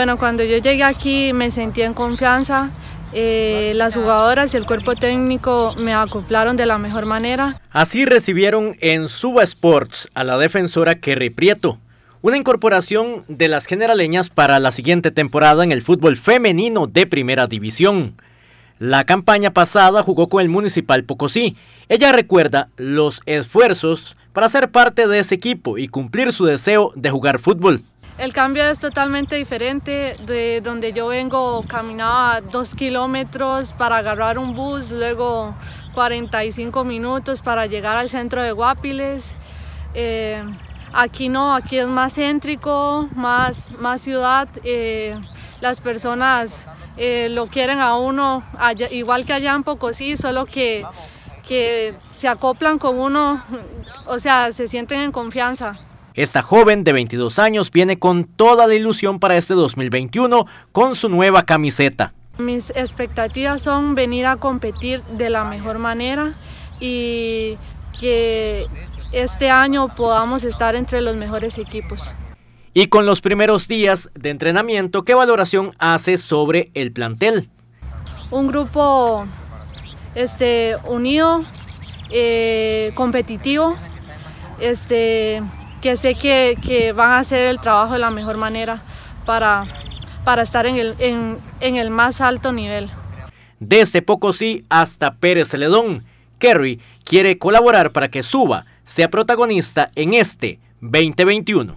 Bueno, cuando yo llegué aquí me sentí en confianza, eh, las jugadoras y el cuerpo técnico me acoplaron de la mejor manera. Así recibieron en Suba Sports a la defensora Kerry Prieto, una incorporación de las generaleñas para la siguiente temporada en el fútbol femenino de primera división. La campaña pasada jugó con el Municipal Pocosí. Ella recuerda los esfuerzos para ser parte de ese equipo y cumplir su deseo de jugar fútbol. El cambio es totalmente diferente de donde yo vengo, caminaba dos kilómetros para agarrar un bus, luego 45 minutos para llegar al centro de Guapiles. Eh, aquí no, aquí es más céntrico, más, más ciudad. Eh, las personas eh, lo quieren a uno, igual que allá en Pocosí, solo que, que se acoplan con uno, o sea, se sienten en confianza. Esta joven de 22 años viene con toda la ilusión para este 2021 con su nueva camiseta. Mis expectativas son venir a competir de la mejor manera y que este año podamos estar entre los mejores equipos. Y con los primeros días de entrenamiento, ¿qué valoración hace sobre el plantel? Un grupo este, unido, eh, competitivo, este, que sé que, van a hacer el trabajo de la mejor manera para, para estar en el, en, el más alto nivel. Desde Pocosí hasta Pérez Celedón, Kerry quiere colaborar para que Suba sea protagonista en este 2021.